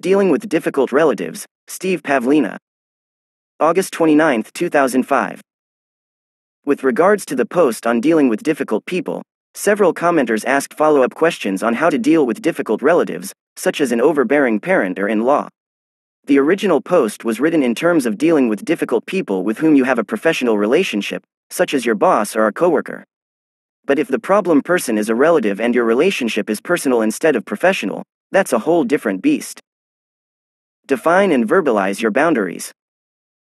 Dealing with Difficult Relatives, Steve Pavlina. August 29, 2005. With regards to the post on dealing with difficult people, several commenters asked follow up questions on how to deal with difficult relatives, such as an overbearing parent or in law. The original post was written in terms of dealing with difficult people with whom you have a professional relationship, such as your boss or a coworker. But if the problem person is a relative and your relationship is personal instead of professional, that's a whole different beast. Define and verbalize your boundaries.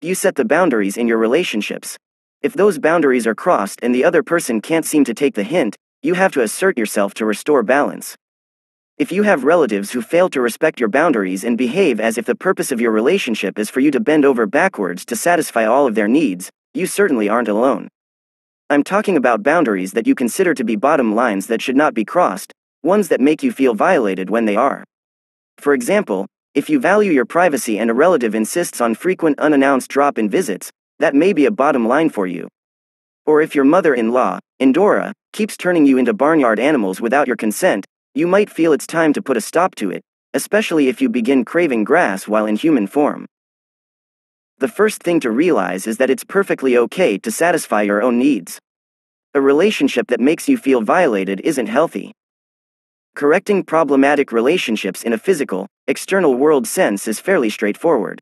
You set the boundaries in your relationships. If those boundaries are crossed and the other person can't seem to take the hint, you have to assert yourself to restore balance. If you have relatives who fail to respect your boundaries and behave as if the purpose of your relationship is for you to bend over backwards to satisfy all of their needs, you certainly aren't alone. I'm talking about boundaries that you consider to be bottom lines that should not be crossed, ones that make you feel violated when they are. For example, if you value your privacy and a relative insists on frequent unannounced drop in visits, that may be a bottom line for you. Or if your mother in law, Endora, keeps turning you into barnyard animals without your consent, you might feel it's time to put a stop to it, especially if you begin craving grass while in human form. The first thing to realize is that it's perfectly okay to satisfy your own needs. A relationship that makes you feel violated isn't healthy. Correcting problematic relationships in a physical, external world sense is fairly straightforward.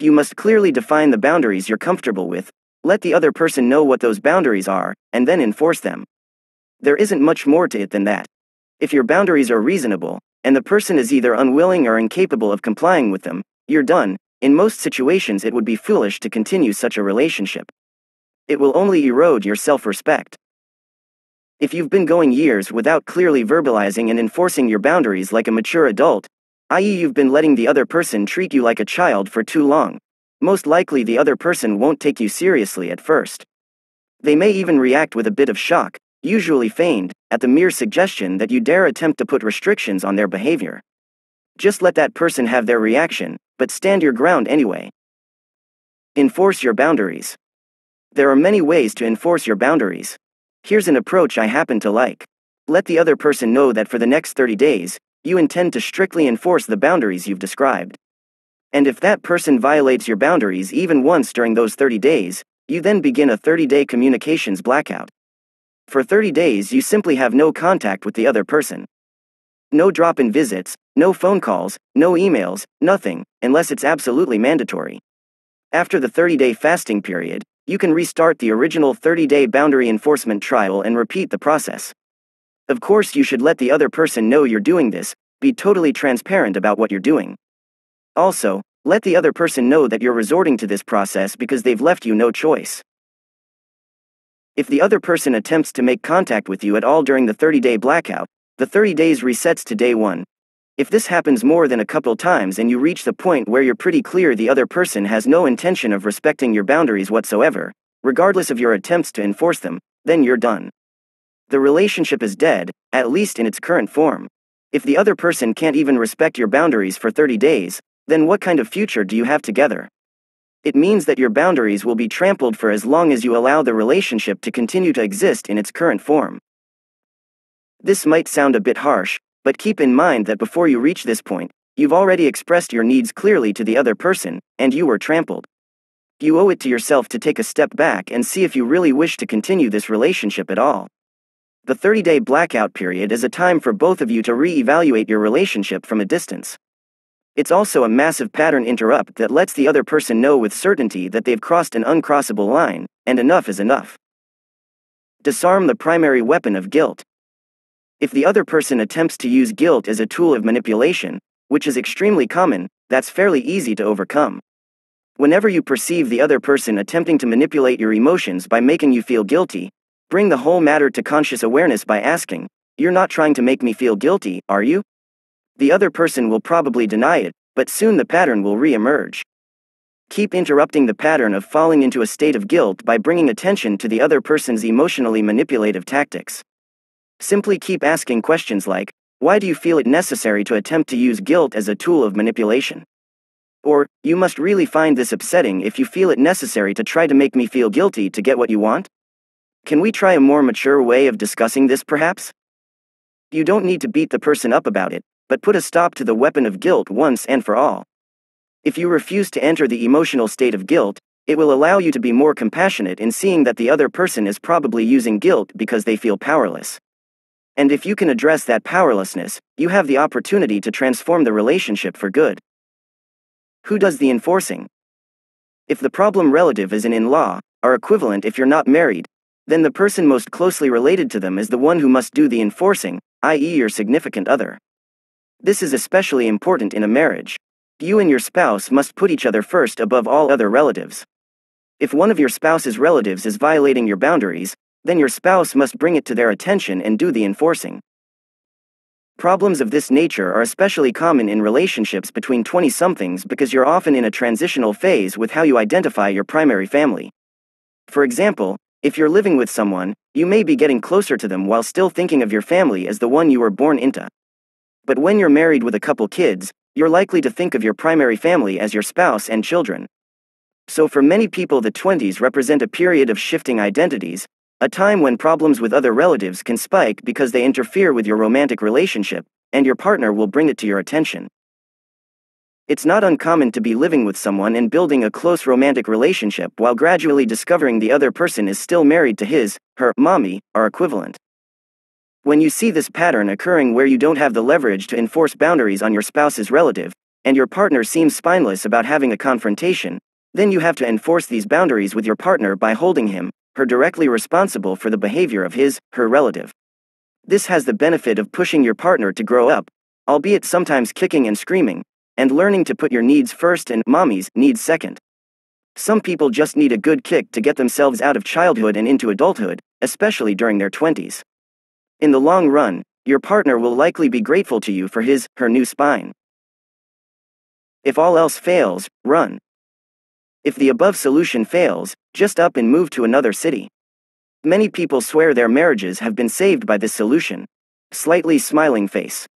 You must clearly define the boundaries you're comfortable with, let the other person know what those boundaries are, and then enforce them. There isn't much more to it than that. If your boundaries are reasonable, and the person is either unwilling or incapable of complying with them, you're done. In most situations, it would be foolish to continue such a relationship. It will only erode your self respect. If you've been going years without clearly verbalizing and enforcing your boundaries like a mature adult, i.e., you've been letting the other person treat you like a child for too long, most likely the other person won't take you seriously at first. They may even react with a bit of shock, usually feigned, at the mere suggestion that you dare attempt to put restrictions on their behavior. Just let that person have their reaction, but stand your ground anyway. Enforce your boundaries. There are many ways to enforce your boundaries. Here's an approach I happen to like. Let the other person know that for the next 30 days, you intend to strictly enforce the boundaries you've described. And if that person violates your boundaries even once during those 30 days, you then begin a 30 day communications blackout. For 30 days, you simply have no contact with the other person. No drop in visits, no phone calls, no emails, nothing, unless it's absolutely mandatory. After the 30 day fasting period, you can restart the original 30 day boundary enforcement trial and repeat the process. Of course, you should let the other person know you're doing this, be totally transparent about what you're doing. Also, let the other person know that you're resorting to this process because they've left you no choice. If the other person attempts to make contact with you at all during the 30 day blackout, the 30 days resets to day 1, if this happens more than a couple times and you reach the point where you're pretty clear the other person has no intention of respecting your boundaries whatsoever, regardless of your attempts to enforce them, then you're done. The relationship is dead, at least in its current form. If the other person can't even respect your boundaries for 30 days, then what kind of future do you have together? It means that your boundaries will be trampled for as long as you allow the relationship to continue to exist in its current form. This might sound a bit harsh, but keep in mind that before you reach this point, you've already expressed your needs clearly to the other person, and you were trampled. You owe it to yourself to take a step back and see if you really wish to continue this relationship at all. The 30 day blackout period is a time for both of you to re evaluate your relationship from a distance. It's also a massive pattern interrupt that lets the other person know with certainty that they've crossed an uncrossable line, and enough is enough. Disarm the primary weapon of guilt. If the other person attempts to use guilt as a tool of manipulation, which is extremely common, that's fairly easy to overcome. Whenever you perceive the other person attempting to manipulate your emotions by making you feel guilty, bring the whole matter to conscious awareness by asking, You're not trying to make me feel guilty, are you? The other person will probably deny it, but soon the pattern will re emerge. Keep interrupting the pattern of falling into a state of guilt by bringing attention to the other person's emotionally manipulative tactics. Simply keep asking questions like, Why do you feel it necessary to attempt to use guilt as a tool of manipulation? Or, You must really find this upsetting if you feel it necessary to try to make me feel guilty to get what you want? Can we try a more mature way of discussing this perhaps? You don't need to beat the person up about it, but put a stop to the weapon of guilt once and for all. If you refuse to enter the emotional state of guilt, it will allow you to be more compassionate in seeing that the other person is probably using guilt because they feel powerless. And if you can address that powerlessness, you have the opportunity to transform the relationship for good. Who does the enforcing? If the problem relative is an in law, or equivalent if you're not married, then the person most closely related to them is the one who must do the enforcing, i.e., your significant other. This is especially important in a marriage. You and your spouse must put each other first above all other relatives. If one of your spouse's relatives is violating your boundaries, then your spouse must bring it to their attention and do the enforcing. Problems of this nature are especially common in relationships between 20 somethings because you're often in a transitional phase with how you identify your primary family. For example, if you're living with someone, you may be getting closer to them while still thinking of your family as the one you were born into. But when you're married with a couple kids, you're likely to think of your primary family as your spouse and children. So, for many people, the 20s represent a period of shifting identities, a time when problems with other relatives can spike because they interfere with your romantic relationship, and your partner will bring it to your attention. It's not uncommon to be living with someone and building a close romantic relationship while gradually discovering the other person is still married to his, her, mommy, or equivalent. When you see this pattern occurring where you don't have the leverage to enforce boundaries on your spouse's relative, and your partner seems spineless about having a confrontation, then you have to enforce these boundaries with your partner by holding him, her directly responsible for the behavior of his, her relative. This has the benefit of pushing your partner to grow up, albeit sometimes kicking and screaming, and learning to put your needs first and mommy's needs second. Some people just need a good kick to get themselves out of childhood and into adulthood, especially during their 20s. In the long run, your partner will likely be grateful to you for his, her new spine. If all else fails, run. If the above solution fails, just up and move to another city. Many people swear their marriages have been saved by this solution. Slightly smiling face.